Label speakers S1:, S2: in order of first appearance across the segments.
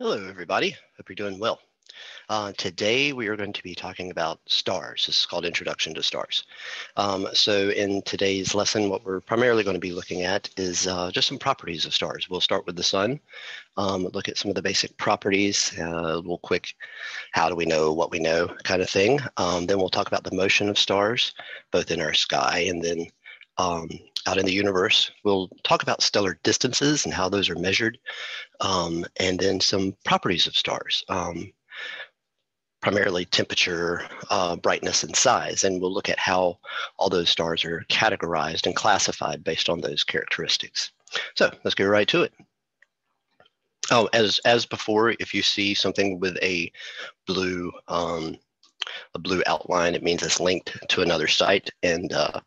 S1: Hello, everybody. Hope you're doing well. Uh, today, we are going to be talking about stars. This is called Introduction to Stars. Um, so in today's lesson, what we're primarily going to be looking at is uh, just some properties of stars. We'll start with the sun, um, look at some of the basic properties, uh, a little quick, how do we know what we know kind of thing. Um, then we'll talk about the motion of stars, both in our sky and then um, out in the universe. We'll talk about stellar distances and how those are measured, um, and then some properties of stars, um, primarily temperature, uh, brightness, and size. And we'll look at how all those stars are categorized and classified based on those characteristics. So let's get right to it. Oh, as as before, if you see something with a blue um, a blue outline, it means it's linked to another site. And uh,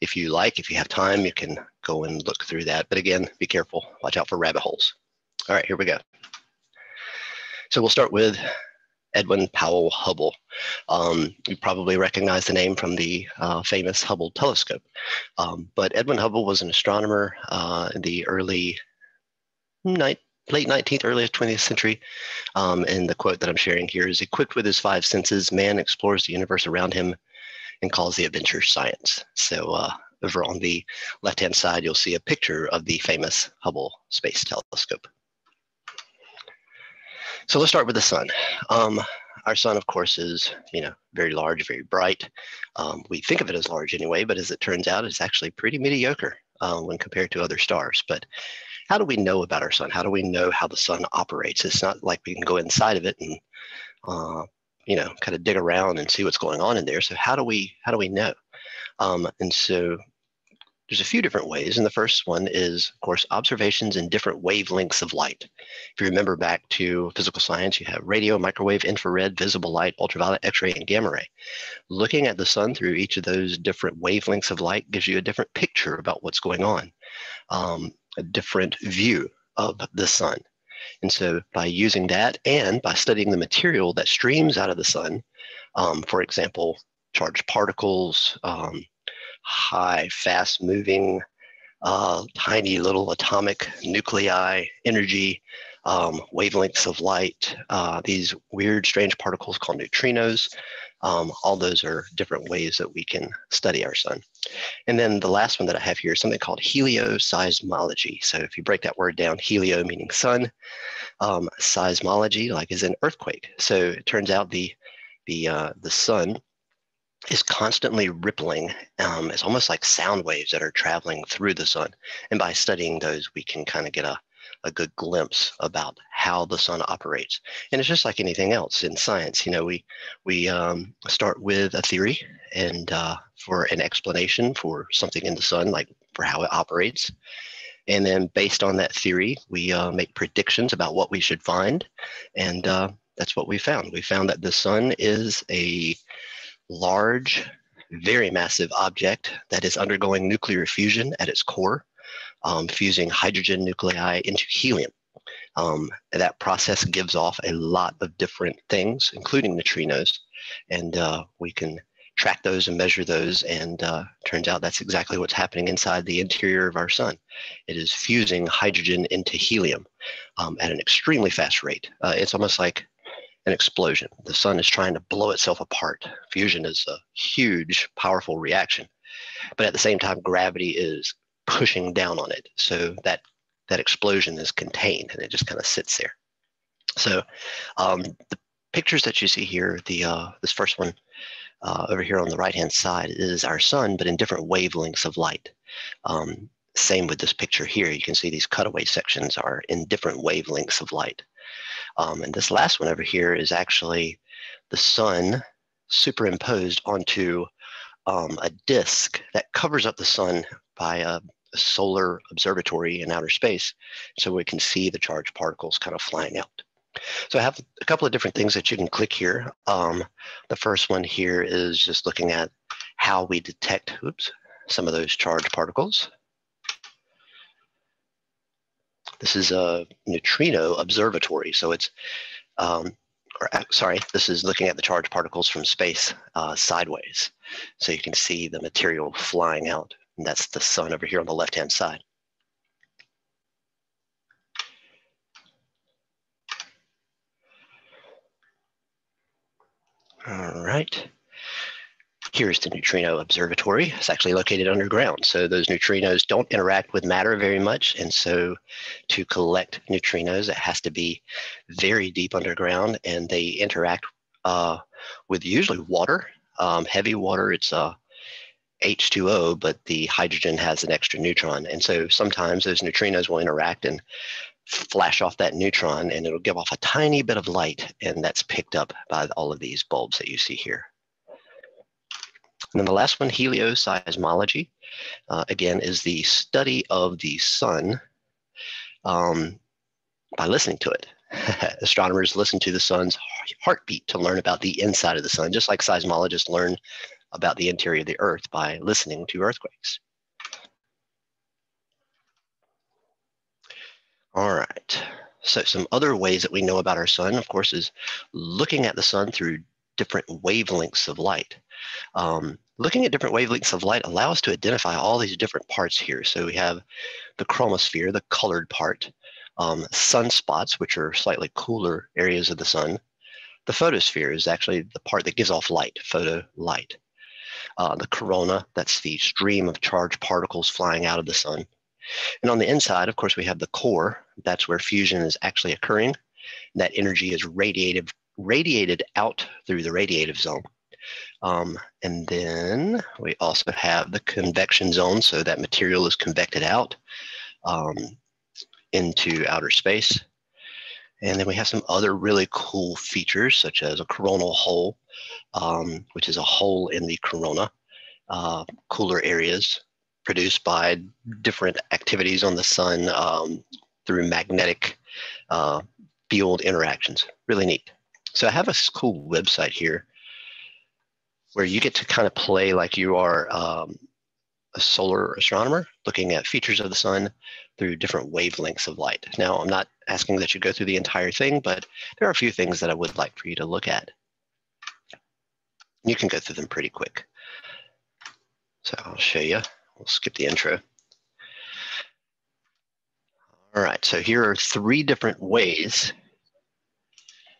S1: if you like, if you have time, you can go and look through that. But again, be careful, watch out for rabbit holes. All right, here we go. So we'll start with Edwin Powell Hubble. Um, you probably recognize the name from the uh, famous Hubble telescope. Um, but Edwin Hubble was an astronomer uh, in the early night, late 19th, early 20th century. Um, and the quote that I'm sharing here is equipped with his five senses, man explores the universe around him and calls the adventure science. So uh, over on the left-hand side, you'll see a picture of the famous Hubble Space Telescope. So let's start with the sun. Um, our sun, of course, is you know very large, very bright. Um, we think of it as large anyway, but as it turns out, it's actually pretty mediocre uh, when compared to other stars. But how do we know about our sun? How do we know how the sun operates? It's not like we can go inside of it and uh, you know kind of dig around and see what's going on in there. So how do we how do we know? Um, and so there's a few different ways. And the first one is, of course, observations in different wavelengths of light. If you remember back to physical science, you have radio, microwave, infrared, visible light, ultraviolet, X-ray, and gamma ray. Looking at the sun through each of those different wavelengths of light gives you a different picture about what's going on. Um, a different view of the sun. And so by using that and by studying the material that streams out of the sun, um, for example, charged particles, um, high, fast moving, uh, tiny little atomic nuclei, energy, um, wavelengths of light, uh, these weird, strange particles called neutrinos, um, all those are different ways that we can study our sun. And then the last one that I have here is something called helioseismology. So if you break that word down, helio meaning sun, um, seismology like is an earthquake. So it turns out the the uh, the sun is constantly rippling. Um, it's almost like sound waves that are traveling through the sun. And by studying those, we can kind of get a a good glimpse about how the sun operates. And it's just like anything else in science. You know, we we um, start with a theory and uh, for an explanation for something in the sun, like for how it operates. And then based on that theory, we uh, make predictions about what we should find. And uh, that's what we found. We found that the sun is a large, very massive object that is undergoing nuclear fusion at its core um, fusing hydrogen nuclei into helium. Um, that process gives off a lot of different things, including neutrinos, and uh, we can track those and measure those. And uh, turns out that's exactly what's happening inside the interior of our sun. It is fusing hydrogen into helium um, at an extremely fast rate. Uh, it's almost like an explosion. The sun is trying to blow itself apart. Fusion is a huge, powerful reaction. But at the same time, gravity is pushing down on it. So that that explosion is contained and it just kind of sits there. So um, the pictures that you see here, the uh, this first one uh, over here on the right hand side is our sun, but in different wavelengths of light. Um, same with this picture here. You can see these cutaway sections are in different wavelengths of light. Um, and this last one over here is actually the sun superimposed onto um, a disk that covers up the sun by a a solar observatory in outer space so we can see the charged particles kind of flying out. So I have a couple of different things that you can click here. Um, the first one here is just looking at how we detect oops, some of those charged particles. This is a neutrino observatory. So it's, um, or, uh, sorry, this is looking at the charged particles from space uh, sideways. So you can see the material flying out. And that's the sun over here on the left-hand side. All right. Here's the Neutrino Observatory. It's actually located underground. So those neutrinos don't interact with matter very much. And so to collect neutrinos, it has to be very deep underground and they interact uh, with usually water, um, heavy water. It's uh, H2O, but the hydrogen has an extra neutron. And so sometimes those neutrinos will interact and flash off that neutron and it'll give off a tiny bit of light and that's picked up by all of these bulbs that you see here. And then the last one, helioseismology, uh, again, is the study of the sun um, by listening to it. Astronomers listen to the sun's heartbeat to learn about the inside of the sun, just like seismologists learn about the interior of the earth by listening to earthquakes. All right. So some other ways that we know about our sun, of course, is looking at the sun through different wavelengths of light. Um, looking at different wavelengths of light allow us to identify all these different parts here. So we have the chromosphere, the colored part, um, sunspots, which are slightly cooler areas of the sun. The photosphere is actually the part that gives off light, photo light. Uh, the corona, that's the stream of charged particles flying out of the sun. And on the inside, of course, we have the core. That's where fusion is actually occurring. That energy is radiated, radiated out through the radiative zone. Um, and then we also have the convection zone, so that material is convected out um, into outer space. And then we have some other really cool features, such as a coronal hole, um, which is a hole in the corona, uh, cooler areas produced by different activities on the sun um, through magnetic uh, field interactions. Really neat. So I have a cool website here where you get to kind of play like you are um, a solar astronomer looking at features of the sun through different wavelengths of light. Now, I'm not asking that you go through the entire thing, but there are a few things that I would like for you to look at. You can go through them pretty quick. So I'll show you. We'll skip the intro. All right, so here are three different ways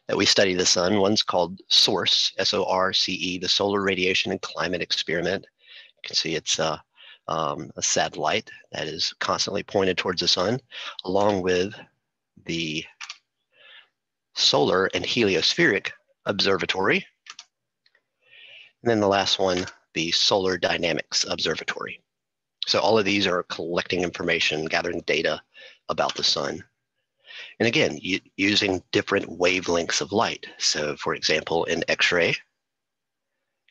S1: that we study the sun. One's called SORCE, S-O-R-C-E, the Solar Radiation and Climate Experiment. You can see it's a, um, a satellite that is constantly pointed towards the sun, along with the Solar and Heliospheric Observatory. And then the last one, the Solar Dynamics Observatory. So all of these are collecting information, gathering data about the sun. And again, using different wavelengths of light. So for example, in X-ray, you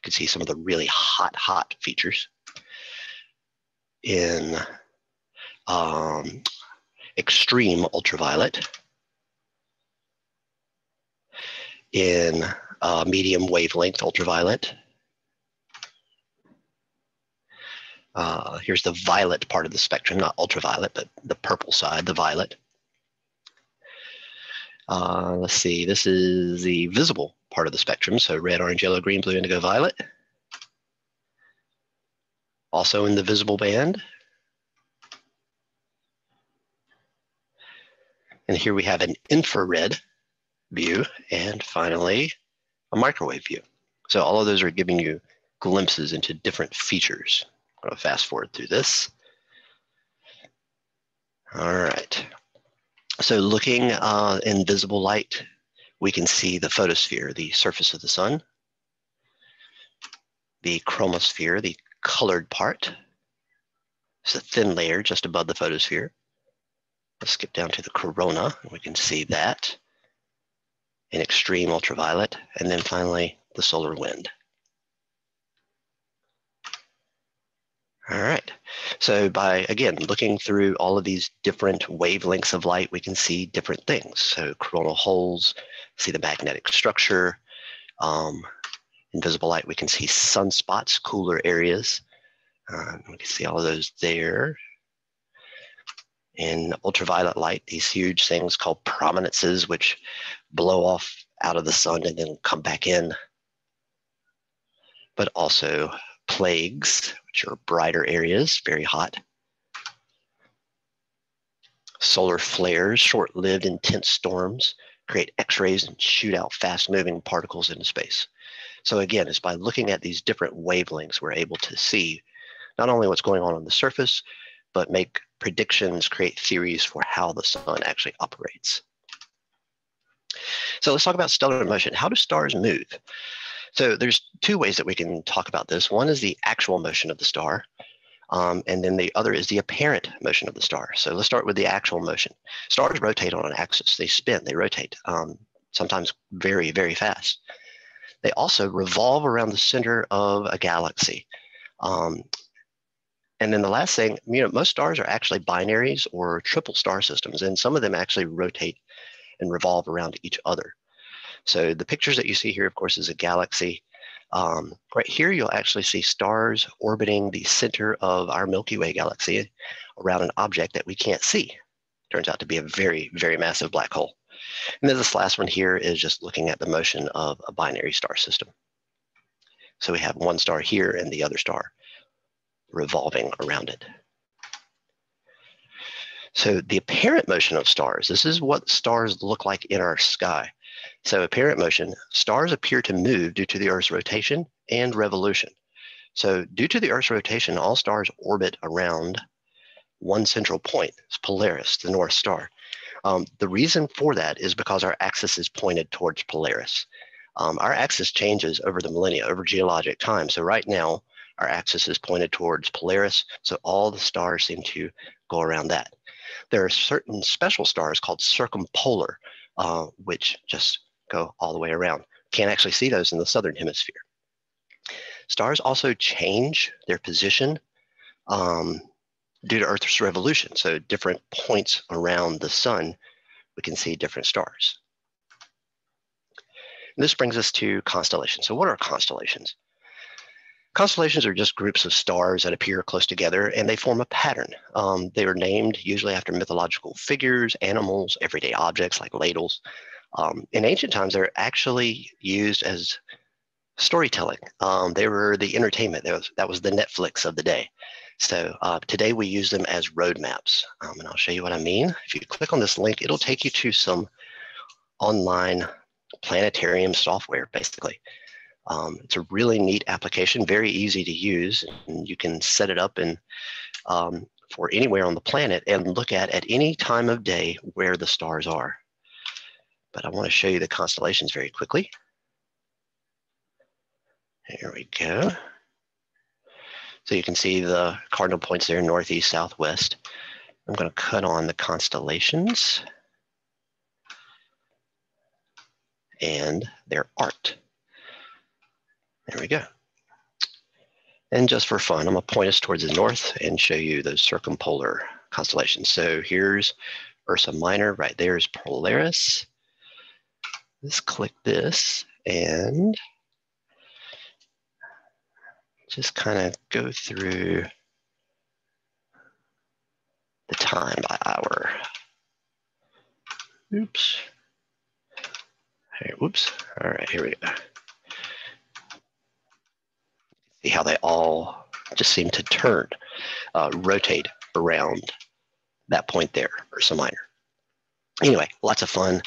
S1: can see some of the really hot, hot features. In um, extreme ultraviolet, in uh, medium wavelength ultraviolet. Uh, here's the violet part of the spectrum, not ultraviolet, but the purple side, the violet. Uh, let's see, this is the visible part of the spectrum. So red, orange, yellow, green, blue, indigo, violet. Also in the visible band. And here we have an infrared view and finally a microwave view. So all of those are giving you glimpses into different features. To fast forward through this. All right. So looking uh, in visible light, we can see the photosphere, the surface of the sun, the chromosphere, the colored part. It's a thin layer just above the photosphere. Let's skip down to the corona, and we can see that in extreme ultraviolet, and then finally the solar wind. All right. So by, again, looking through all of these different wavelengths of light, we can see different things. So coronal holes, see the magnetic structure. Um, invisible light, we can see sunspots, cooler areas. Uh, we can see all of those there. In ultraviolet light, these huge things called prominences, which blow off out of the sun and then come back in. But also plagues, which are brighter areas, very hot. Solar flares, short-lived intense storms, create X-rays and shoot out fast-moving particles into space. So again, it's by looking at these different wavelengths, we're able to see not only what's going on on the surface, but make predictions, create theories for how the sun actually operates. So let's talk about stellar motion. How do stars move? So there's two ways that we can talk about this. One is the actual motion of the star, um, and then the other is the apparent motion of the star. So let's start with the actual motion. Stars rotate on an axis. They spin, they rotate, um, sometimes very, very fast. They also revolve around the center of a galaxy. Um, and then the last thing, you know, most stars are actually binaries or triple star systems, and some of them actually rotate and revolve around each other. So the pictures that you see here, of course, is a galaxy. Um, right here, you'll actually see stars orbiting the center of our Milky Way galaxy around an object that we can't see. Turns out to be a very, very massive black hole. And then this last one here is just looking at the motion of a binary star system. So we have one star here and the other star revolving around it. So the apparent motion of stars, this is what stars look like in our sky. So apparent motion, stars appear to move due to the Earth's rotation and revolution. So due to the Earth's rotation, all stars orbit around one central point, Polaris, the North Star. Um, the reason for that is because our axis is pointed towards Polaris. Um, our axis changes over the millennia, over geologic time. So right now, our axis is pointed towards Polaris, so all the stars seem to go around that. There are certain special stars called circumpolar, uh, which just go all the way around. Can't actually see those in the southern hemisphere. Stars also change their position um, due to Earth's revolution. So different points around the sun, we can see different stars. And this brings us to constellations. So what are constellations? Constellations are just groups of stars that appear close together and they form a pattern. Um, they are named usually after mythological figures, animals, everyday objects like ladles. Um, in ancient times, they're actually used as storytelling. Um, they were the entertainment. That was, that was the Netflix of the day. So uh, today we use them as roadmaps. Um, and I'll show you what I mean. If you click on this link, it'll take you to some online planetarium software, basically. Um, it's a really neat application, very easy to use. And you can set it up and um, for anywhere on the planet and look at at any time of day where the stars are. But I want to show you the constellations very quickly. Here we go. So you can see the cardinal points there, northeast, southwest. I'm going to cut on the constellations and their art. There we go. And just for fun, I'm gonna point us towards the north and show you those circumpolar constellations. So here's Ursa Minor, right there is Polaris. Let's click this and just kind of go through the time by hour. Oops. Hey, whoops. All right, here we go see how they all just seem to turn, uh, rotate around that point there, Ursa Minor. Anyway, lots of fun,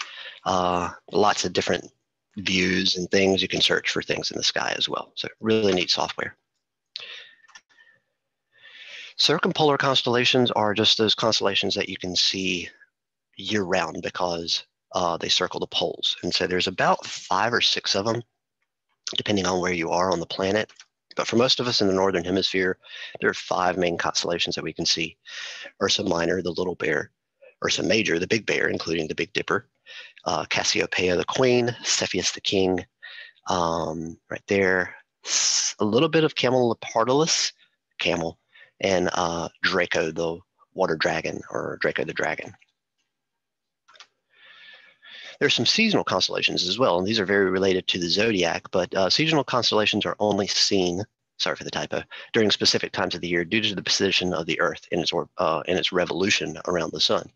S1: uh, lots of different views and things. You can search for things in the sky as well. So really neat software. Circumpolar constellations are just those constellations that you can see year round because uh, they circle the poles. And so there's about five or six of them, depending on where you are on the planet. But for most of us in the Northern Hemisphere, there are five main constellations that we can see. Ursa Minor, the Little Bear, Ursa Major, the Big Bear, including the Big Dipper, uh, Cassiopeia, the Queen, Cepheus, the King, um, right there. A little bit of Camelopardalis, camel, and uh, Draco, the water dragon, or Draco the dragon. There's some seasonal constellations as well, and these are very related to the zodiac, but uh, seasonal constellations are only seen, sorry for the typo, during specific times of the year due to the position of the Earth in its, uh, in its revolution around the sun.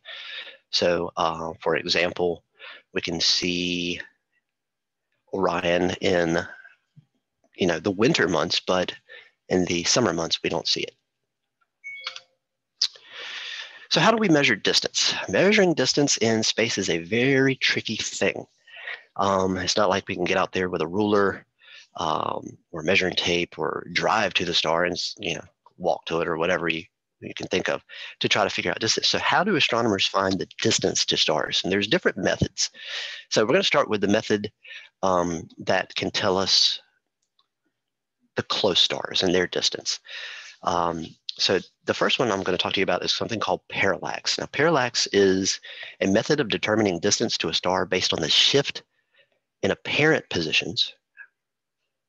S1: So, uh, for example, we can see Orion in, you know, the winter months, but in the summer months, we don't see it. So how do we measure distance? Measuring distance in space is a very tricky thing. Um, it's not like we can get out there with a ruler um, or measuring tape or drive to the star and you know walk to it or whatever you, you can think of to try to figure out distance. So how do astronomers find the distance to stars? And there's different methods. So we're going to start with the method um, that can tell us the close stars and their distance. Um, so the first one I'm going to talk to you about is something called parallax. Now, parallax is a method of determining distance to a star based on the shift in apparent positions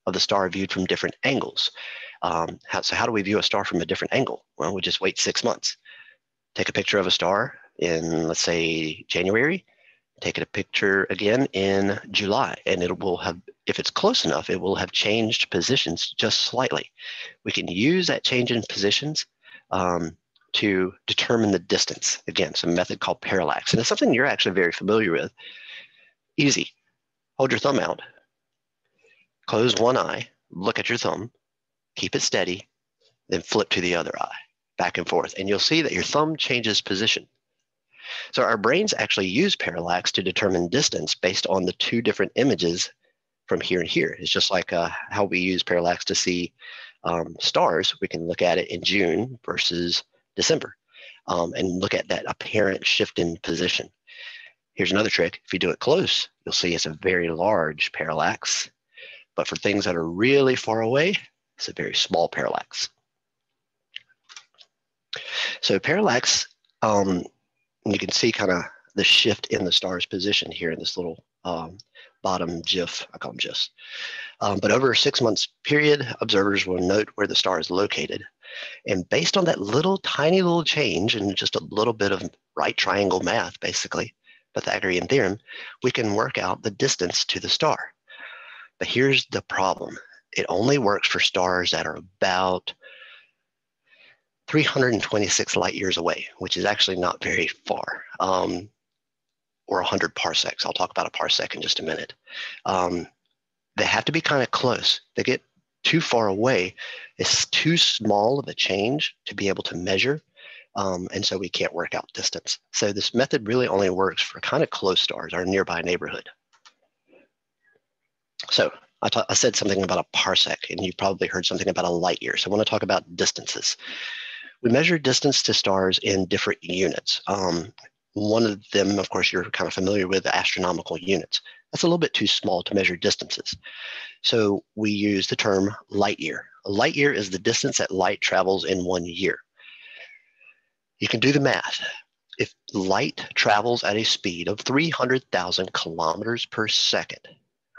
S1: of the star viewed from different angles. Um, how, so how do we view a star from a different angle? Well, we just wait six months. Take a picture of a star in, let's say, January, take it a picture again in July, and it will have, if it's close enough, it will have changed positions just slightly. We can use that change in positions um, to determine the distance. Again, it's a method called parallax, and it's something you're actually very familiar with. Easy. Hold your thumb out, close one eye, look at your thumb, keep it steady, then flip to the other eye, back and forth, and you'll see that your thumb changes position. So our brains actually use parallax to determine distance based on the two different images from here and here. It's just like uh, how we use parallax to see um, stars. We can look at it in June versus December um, and look at that apparent shift in position. Here's another trick. If you do it close, you'll see it's a very large parallax. But for things that are really far away, it's a very small parallax. So parallax um, you can see kind of the shift in the star's position here in this little um, bottom GIF, I call them GIFs. Um, but over a six months period, observers will note where the star is located. And based on that little tiny little change and just a little bit of right triangle math, basically, Pythagorean theorem, we can work out the distance to the star. But here's the problem. It only works for stars that are about 326 light years away, which is actually not very far, um, or 100 parsecs. I'll talk about a parsec in just a minute. Um, they have to be kind of close. They get too far away. It's too small of a change to be able to measure. Um, and so we can't work out distance. So this method really only works for kind of close stars, our nearby neighborhood. So I, I said something about a parsec, and you've probably heard something about a light year. So I want to talk about distances we measure distance to stars in different units. Um, one of them, of course, you're kind of familiar with astronomical units. That's a little bit too small to measure distances. So we use the term light year. A light year is the distance that light travels in one year. You can do the math. If light travels at a speed of 300,000 kilometers per second,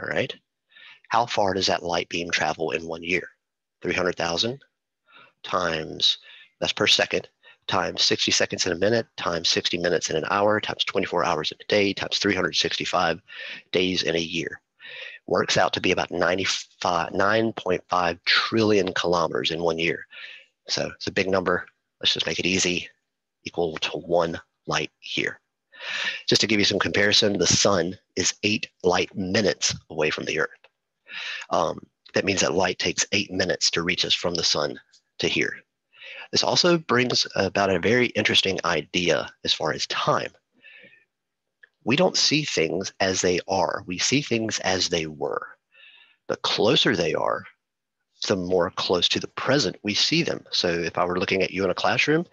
S1: all right, how far does that light beam travel in one year? 300,000 times that's per second, times 60 seconds in a minute, times 60 minutes in an hour, times 24 hours in a day, times 365 days in a year. Works out to be about 95 9.5 trillion kilometers in one year. So it's a big number. Let's just make it easy, equal to one light year. Just to give you some comparison, the sun is eight light minutes away from the Earth. Um, that means that light takes eight minutes to reach us from the sun to here. This also brings about a very interesting idea as far as time. We don't see things as they are, we see things as they were. The closer they are, the more close to the present we see them. So if I were looking at you in a classroom,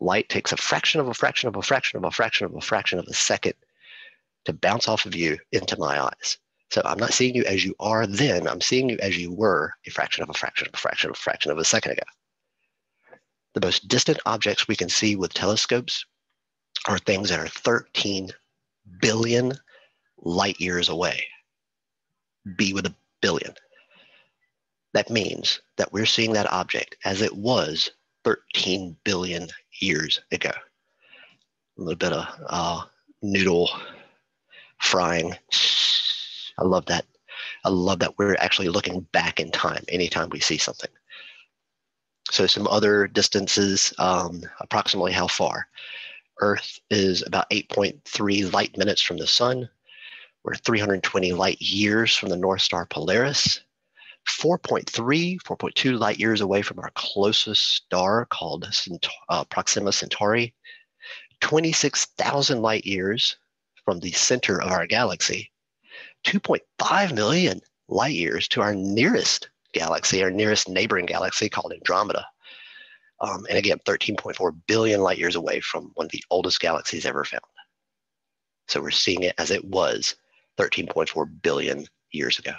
S1: light takes a fraction of a fraction of a fraction of a fraction of a fraction of a second to bounce off of you into my eyes. So I'm not seeing you as you are then, I'm seeing you as you were a fraction of a fraction of a fraction of a fraction of a second ago. The most distant objects we can see with telescopes are things that are 13 billion light years away. B with a billion. That means that we're seeing that object as it was 13 billion years ago. A little bit of uh, noodle frying. I love that. I love that we're actually looking back in time anytime we see something. So some other distances, um, approximately how far. Earth is about 8.3 light minutes from the sun. We're 320 light years from the North Star Polaris. 4.3, 4.2 light years away from our closest star called uh, Proxima Centauri. 26,000 light years from the center of our galaxy, 2.5 million light years to our nearest galaxy, our nearest neighboring galaxy called Andromeda. Um, and again, 13.4 billion light years away from one of the oldest galaxies ever found. So we're seeing it as it was 13.4 billion years ago.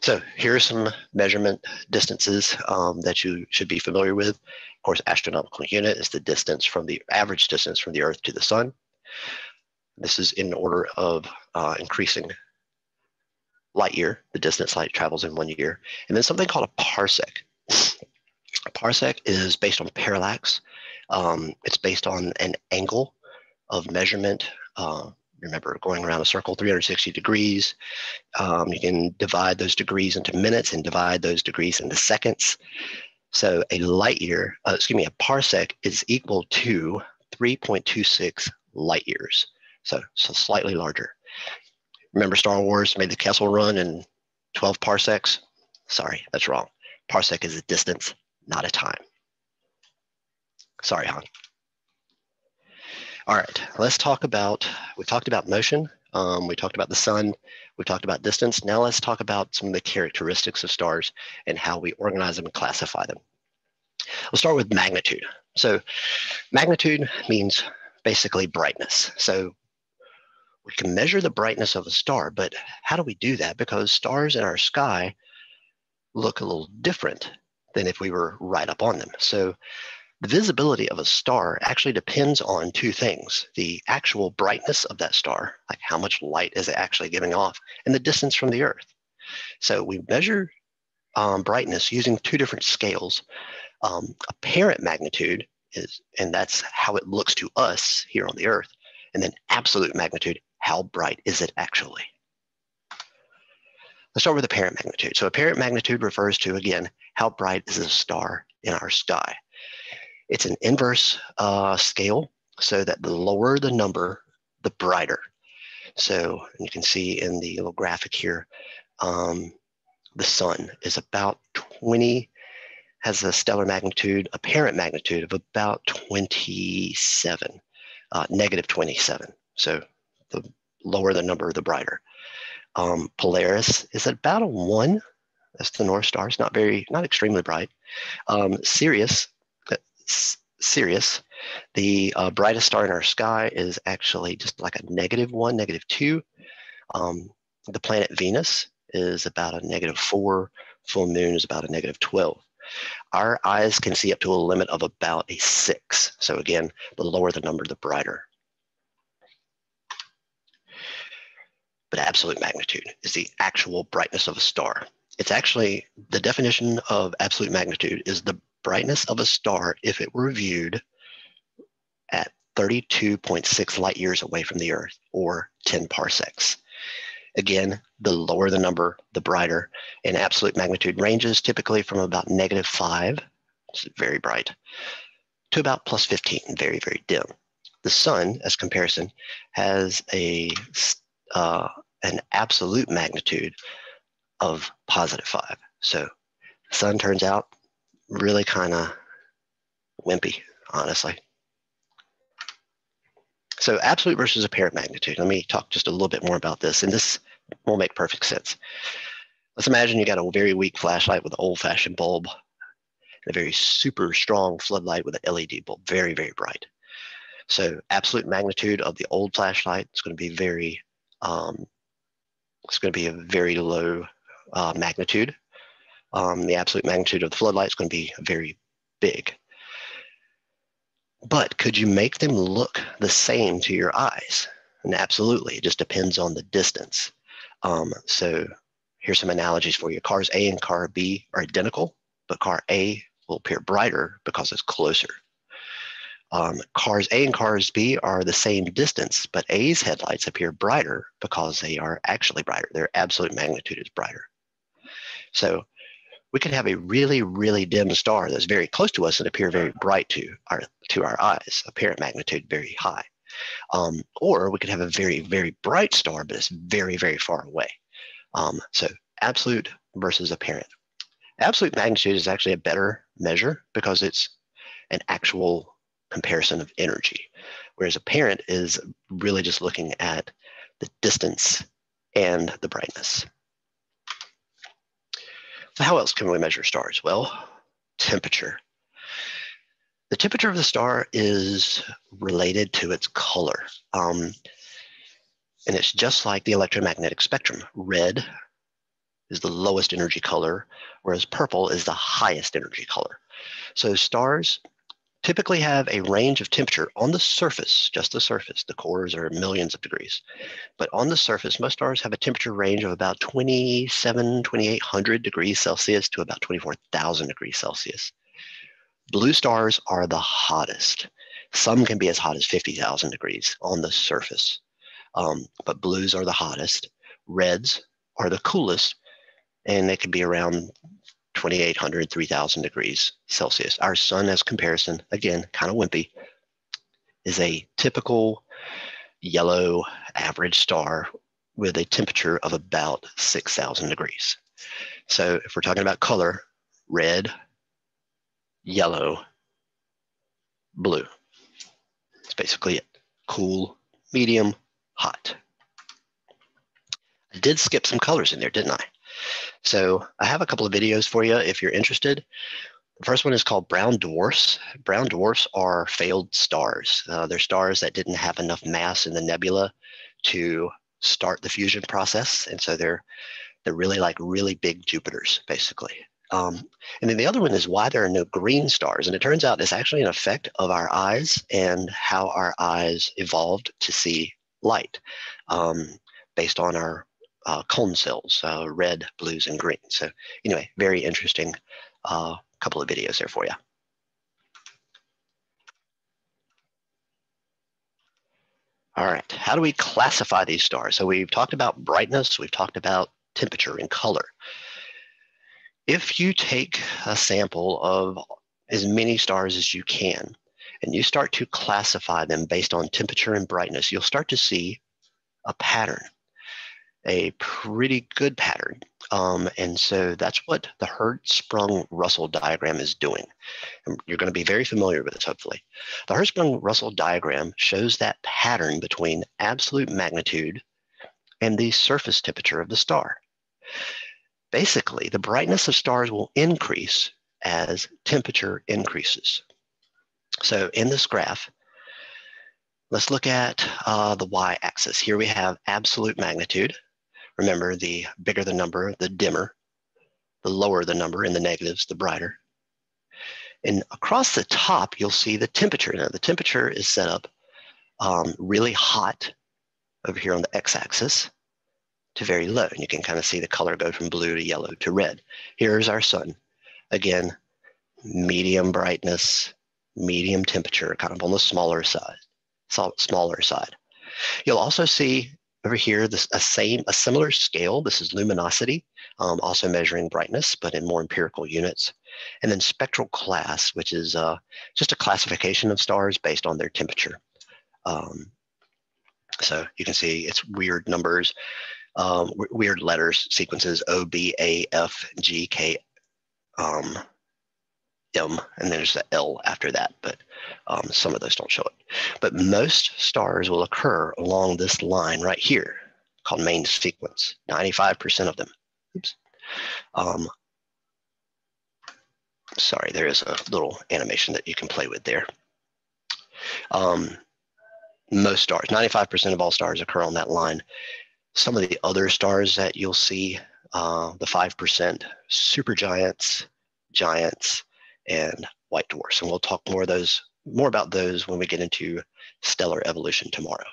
S1: So here are some measurement distances um, that you should be familiar with. Of course, astronomical unit is the distance from the average distance from the Earth to the Sun. This is in order of uh, increasing light year, the distance light travels in one year, and then something called a parsec. A parsec is based on parallax. Um, it's based on an angle of measurement uh, remember going around a circle 360 degrees. Um, you can divide those degrees into minutes and divide those degrees into seconds. So a light year, uh, excuse me, a parsec is equal to 3.26 light years. So, so slightly larger. Remember Star Wars made the Kessel run in 12 parsecs? Sorry, that's wrong. Parsec is a distance, not a time. Sorry, Han. All right, let's talk about, we talked about motion, um, we talked about the sun, we talked about distance. Now let's talk about some of the characteristics of stars and how we organize them and classify them. We'll start with magnitude. So magnitude means basically brightness. So we can measure the brightness of a star, but how do we do that? Because stars in our sky look a little different than if we were right up on them. So the visibility of a star actually depends on two things the actual brightness of that star, like how much light is it actually giving off, and the distance from the Earth. So we measure um, brightness using two different scales. Um, apparent magnitude is, and that's how it looks to us here on the Earth, and then absolute magnitude, how bright is it actually? Let's start with the apparent magnitude. So apparent magnitude refers to, again, how bright is a star in our sky. It's an inverse uh, scale so that the lower the number, the brighter. So you can see in the little graphic here, um, the sun is about 20, has a stellar magnitude, apparent magnitude of about 27, uh, negative 27. So the lower the number, the brighter. Um, Polaris is at about a one. That's the North Star. It's not very, not extremely bright. Um, Sirius Sirius, the uh, brightest star in our sky is actually just like a negative one, negative two. Um, the planet Venus is about a negative four. Full moon is about a negative 12. Our eyes can see up to a limit of about a six. So again, the lower the number, the brighter. But absolute magnitude is the actual brightness of a star. It's actually, the definition of absolute magnitude is the brightness of a star if it were viewed at 32.6 light years away from the Earth, or 10 parsecs. Again, the lower the number, the brighter. And absolute magnitude ranges typically from about negative 5, it's very bright, to about plus 15, very, very dim. The sun, as comparison, has a uh, an absolute magnitude of positive 5. So sun turns out really kind of wimpy, honestly. So absolute versus apparent magnitude. Let me talk just a little bit more about this, and this will make perfect sense. Let's imagine you got a very weak flashlight with an old-fashioned bulb, and a very super strong floodlight with an LED bulb, very, very bright. So absolute magnitude of the old flashlight is going to be very, um, it's going to be a very low uh, magnitude um, the absolute magnitude of the floodlight is going to be very big. But could you make them look the same to your eyes? And absolutely, it just depends on the distance. Um, so here's some analogies for you. Cars A and car B are identical, but car A will appear brighter because it's closer. Um, cars A and cars B are the same distance, but A's headlights appear brighter because they are actually brighter. Their absolute magnitude is brighter. So we could have a really, really dim star that's very close to us and appear very bright to our to our eyes, apparent magnitude very high. Um, or we could have a very, very bright star, but it's very, very far away. Um, so absolute versus apparent. Absolute magnitude is actually a better measure because it's an actual comparison of energy, whereas a parent is really just looking at the distance and the brightness. So how else can we measure stars? Well, temperature. The temperature of the star is related to its color. Um, and it's just like the electromagnetic spectrum. Red is the lowest energy color, whereas purple is the highest energy color. So stars typically have a range of temperature on the surface, just the surface. The cores are millions of degrees. But on the surface, most stars have a temperature range of about 27, 2800 degrees Celsius to about 24,000 degrees Celsius. Blue stars are the hottest. Some can be as hot as 50,000 degrees on the surface, um, but blues are the hottest. Reds are the coolest, and they can be around 2,800, 3,000 degrees Celsius. Our sun, as comparison, again, kind of wimpy, is a typical yellow average star with a temperature of about 6,000 degrees. So if we're talking about color, red, yellow, blue. That's basically it. Cool, medium, hot. I did skip some colors in there, didn't I? So I have a couple of videos for you if you're interested. The first one is called brown dwarfs. Brown dwarfs are failed stars. Uh, they're stars that didn't have enough mass in the nebula to start the fusion process. And so they're, they're really like really big Jupiters, basically. Um, and then the other one is why there are no green stars. And it turns out it's actually an effect of our eyes and how our eyes evolved to see light um, based on our uh, cone cells, uh, red, blues, and green. So anyway, very interesting uh, couple of videos there for you. All right, how do we classify these stars? So we've talked about brightness, we've talked about temperature and color. If you take a sample of as many stars as you can, and you start to classify them based on temperature and brightness, you'll start to see a pattern a pretty good pattern. Um, and so that's what the Hertzsprung-Russell diagram is doing. And you're going to be very familiar with this, hopefully. The Hertzsprung-Russell diagram shows that pattern between absolute magnitude and the surface temperature of the star. Basically, the brightness of stars will increase as temperature increases. So in this graph, let's look at uh, the y-axis. Here we have absolute magnitude. Remember, the bigger the number, the dimmer. The lower the number in the negatives, the brighter. And across the top, you'll see the temperature. Now, the temperature is set up um, really hot over here on the x-axis to very low. And you can kind of see the color go from blue to yellow to red. Here's our sun. Again, medium brightness, medium temperature, kind of on the smaller side, smaller side. You'll also see over here, this a same, a similar scale. This is luminosity, um, also measuring brightness, but in more empirical units. And then spectral class, which is uh, just a classification of stars based on their temperature. Um, so you can see it's weird numbers, um, weird letters, sequences O, B, A, F, G, K, um, M, and there's the L after that, but um, some of those don't show it. But most stars will occur along this line right here called main sequence, 95% of them. Oops. Um, sorry, there is a little animation that you can play with there. Um, most stars, 95% of all stars occur on that line. Some of the other stars that you'll see, uh, the 5%, supergiants, giants, and white dwarfs. And we'll talk more of those, more about those when we get into stellar evolution tomorrow.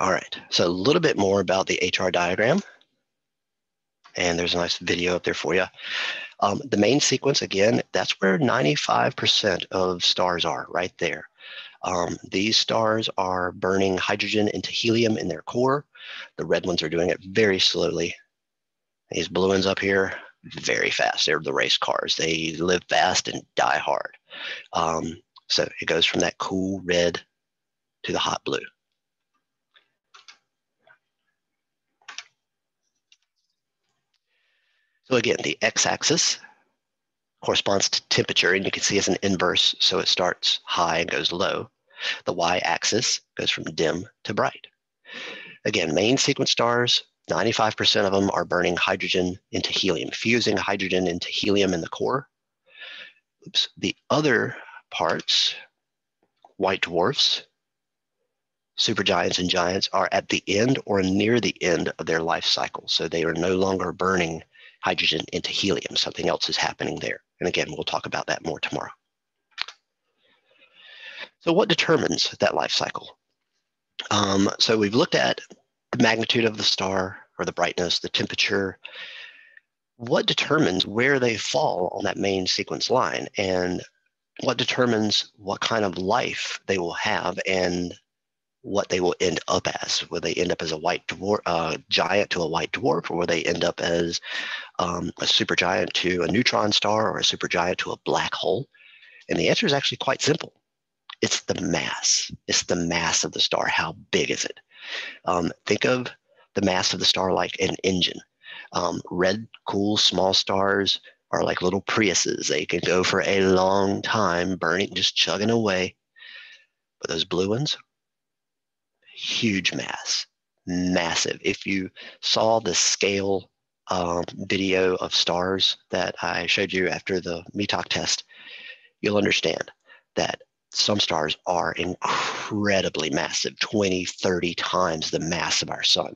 S1: All right, so a little bit more about the HR diagram. And there's a nice video up there for you. Um, the main sequence, again, that's where 95% of stars are, right there. Um, these stars are burning hydrogen into helium in their core. The red ones are doing it very slowly. These blue ones up here, very fast. They're the race cars. They live fast and die hard. Um, so it goes from that cool red to the hot blue. So again, the x-axis corresponds to temperature, and you can see it's an inverse, so it starts high and goes low. The y-axis goes from dim to bright. Again, main sequence stars, 95% of them are burning hydrogen into helium, fusing hydrogen into helium in the core. Oops. The other parts, white dwarfs, supergiants and giants, are at the end or near the end of their life cycle. So they are no longer burning hydrogen into helium. Something else is happening there. And again, we'll talk about that more tomorrow. So what determines that life cycle? Um, so we've looked at the magnitude of the star or the brightness, the temperature. What determines where they fall on that main sequence line and what determines what kind of life they will have and what they will end up as. Will they end up as a white dwarf, uh, giant to a white dwarf, or will they end up as um, a supergiant to a neutron star or a supergiant to a black hole? And the answer is actually quite simple. It's the mass. It's the mass of the star. How big is it? Um, think of the mass of the star like an engine. Um, red, cool, small stars are like little Priuses. They can go for a long time, burning, just chugging away. But those blue ones, huge mass, massive. If you saw the scale um, video of stars that I showed you after the METOC test, you'll understand that some stars are incredibly massive, 20, 30 times the mass of our sun.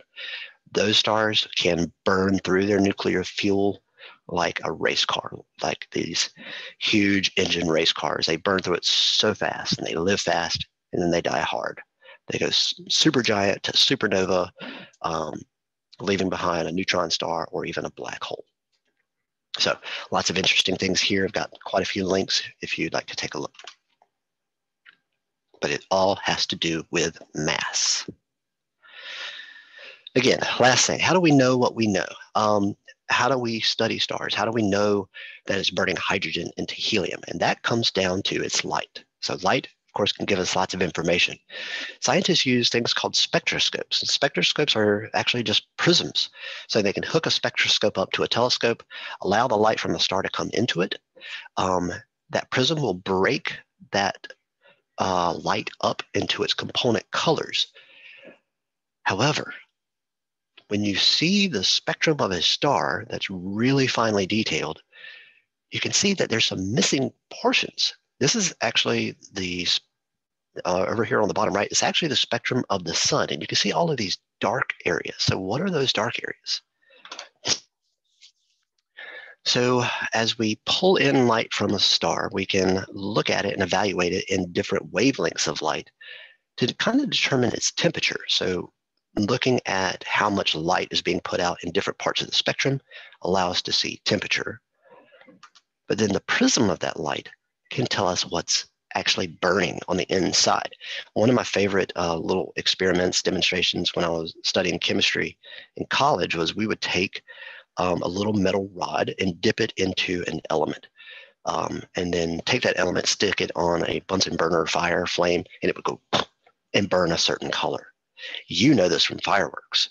S1: Those stars can burn through their nuclear fuel like a race car, like these huge engine race cars. They burn through it so fast and they live fast and then they die hard. They go supergiant to supernova, um, leaving behind a neutron star or even a black hole. So lots of interesting things here. I've got quite a few links if you'd like to take a look. But it all has to do with mass. Again, last thing, how do we know what we know? Um, how do we study stars? How do we know that it's burning hydrogen into helium? And that comes down to its light. So light of course, can give us lots of information. Scientists use things called spectroscopes. And spectroscopes are actually just prisms. So they can hook a spectroscope up to a telescope, allow the light from the star to come into it. Um, that prism will break that uh, light up into its component colors. However, when you see the spectrum of a star that's really finely detailed, you can see that there's some missing portions. This is actually the uh, over here on the bottom right, is actually the spectrum of the sun. And you can see all of these dark areas. So what are those dark areas? So as we pull in light from a star, we can look at it and evaluate it in different wavelengths of light to kind of determine its temperature. So looking at how much light is being put out in different parts of the spectrum allow us to see temperature. But then the prism of that light can tell us what's actually burning on the inside. One of my favorite uh, little experiments, demonstrations when I was studying chemistry in college was we would take um, a little metal rod and dip it into an element. Um, and then take that element, stick it on a Bunsen burner fire flame, and it would go and burn a certain color. You know this from fireworks.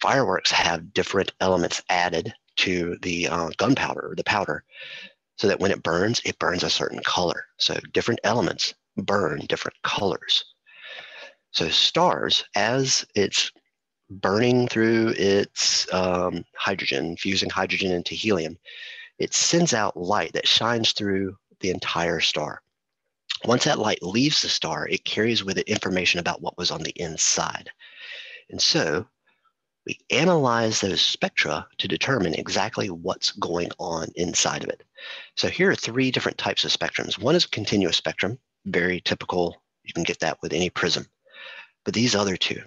S1: Fireworks have different elements added to the uh, gunpowder the powder so that when it burns, it burns a certain color. So different elements burn different colors. So stars, as it's burning through its um, hydrogen, fusing hydrogen into helium, it sends out light that shines through the entire star. Once that light leaves the star, it carries with it information about what was on the inside. And so we analyze those spectra to determine exactly what's going on inside of it. So here are three different types of spectrums. One is a continuous spectrum, very typical. You can get that with any prism. But these other two,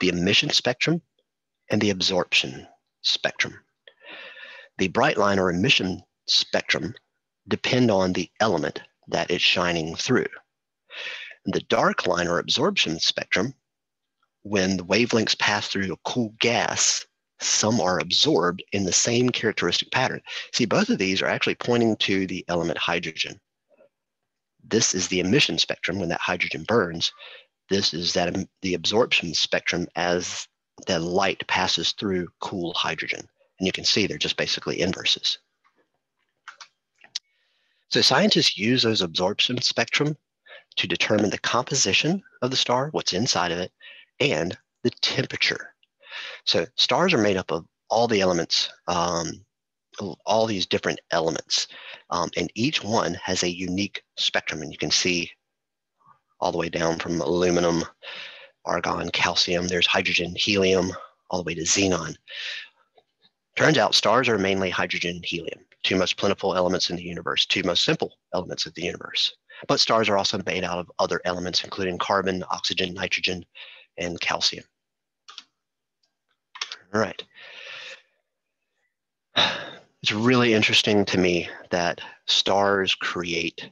S1: the emission spectrum and the absorption spectrum. The bright line or emission spectrum depend on the element that it's shining through. The dark line or absorption spectrum when the wavelengths pass through a cool gas, some are absorbed in the same characteristic pattern. See, both of these are actually pointing to the element hydrogen. This is the emission spectrum when that hydrogen burns. This is that the absorption spectrum as the light passes through cool hydrogen. And you can see they're just basically inverses. So scientists use those absorption spectrum to determine the composition of the star, what's inside of it, and the temperature. So stars are made up of all the elements, um, all these different elements, um, and each one has a unique spectrum. And you can see all the way down from aluminum, argon, calcium, there's hydrogen, helium, all the way to xenon. Turns out stars are mainly hydrogen and helium, two most plentiful elements in the universe, two most simple elements of the universe. But stars are also made out of other elements, including carbon, oxygen, nitrogen, and calcium. All right. It's really interesting to me that stars create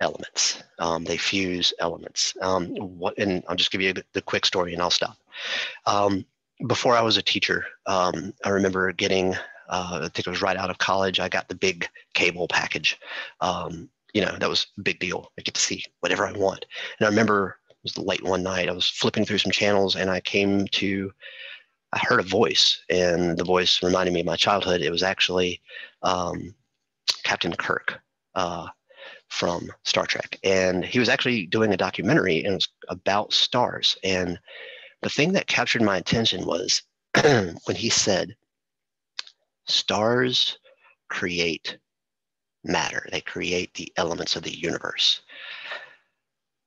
S1: elements. Um, they fuse elements. Um, what, and I'll just give you the quick story and I'll stop. Um, before I was a teacher, um, I remember getting, uh, I think it was right out of college, I got the big cable package. Um, you know, that was a big deal. I get to see whatever I want. And I remember it was late one night, I was flipping through some channels and I came to, I heard a voice and the voice reminded me of my childhood. It was actually um, Captain Kirk. Uh, from Star Trek. And he was actually doing a documentary and it was about stars. And the thing that captured my attention was when he said, stars create matter, they create the elements of the universe.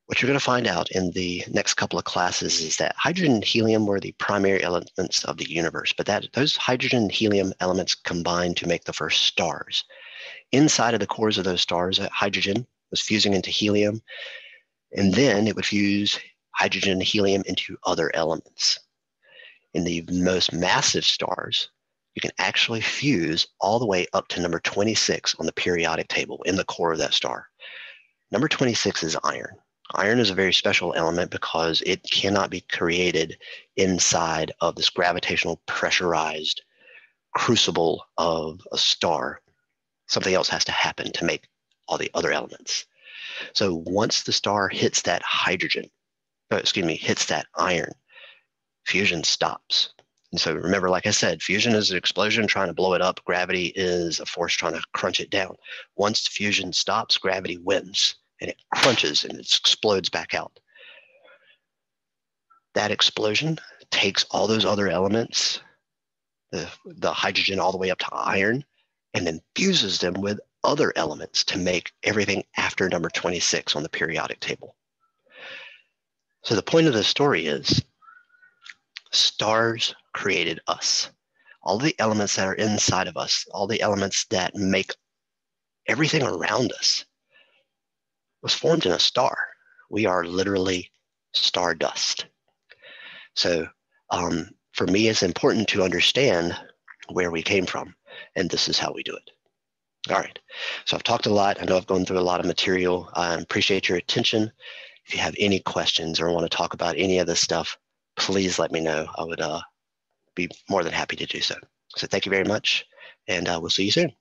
S1: What you're going to find out in the next couple of classes is that hydrogen and helium were the primary elements of the universe, but that those hydrogen and helium elements combined to make the first stars. Inside of the cores of those stars, hydrogen was fusing into helium, and then it would fuse hydrogen and helium into other elements. In the most massive stars, you can actually fuse all the way up to number 26 on the periodic table in the core of that star. Number 26 is iron. Iron is a very special element because it cannot be created inside of this gravitational pressurized crucible of a star something else has to happen to make all the other elements. So once the star hits that hydrogen, oh, excuse me, hits that iron, fusion stops. And so remember, like I said, fusion is an explosion trying to blow it up. Gravity is a force trying to crunch it down. Once fusion stops, gravity wins and it crunches and it explodes back out. That explosion takes all those other elements, the, the hydrogen all the way up to iron, and then fuses them with other elements to make everything after number 26 on the periodic table. So the point of the story is stars created us. All the elements that are inside of us, all the elements that make everything around us was formed in a star. We are literally stardust. So um, for me, it's important to understand where we came from and this is how we do it. All right, so I've talked a lot. I know I've gone through a lot of material. I appreciate your attention. If you have any questions or want to talk about any of this stuff, please let me know. I would uh, be more than happy to do so. So thank you very much, and uh, we'll see you soon.